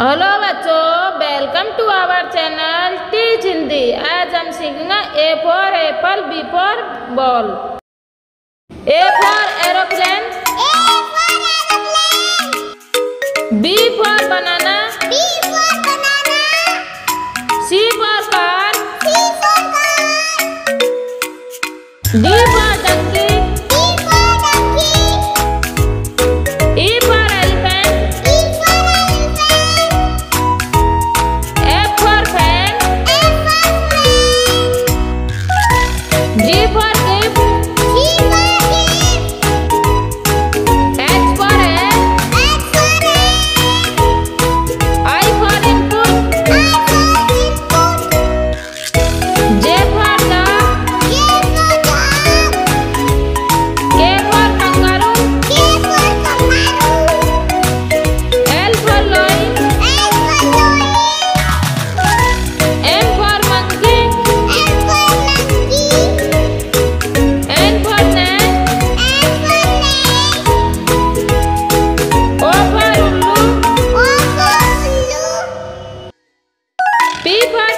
Hello बच्चों. Welcome to our channel teach Hindi आज हम सीखेंगे A for apple B for ball A for aeroplane B for banana C for car D for Jibon paper